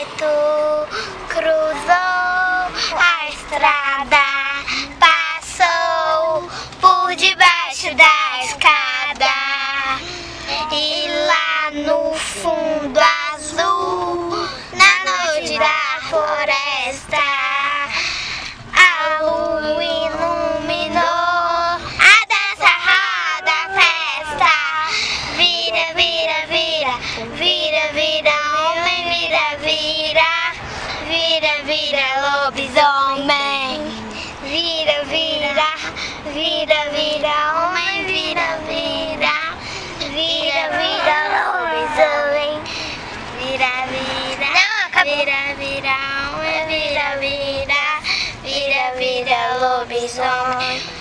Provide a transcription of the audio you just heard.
preto cruzou a estrada, passou por debaixo da escada e lá no fundo azul, na noite da floresta, a lua iluminou a dança roda festa, vira, vira, vira, vira, vira. vira, vira vira, vira, lobisomem. Vira, vira, vira, vira, homem, vira, vira. Vira, vira, lobisomem. Vira, vira. Vira, vira, homem, vira, vira. Vira, vira, lobisomem.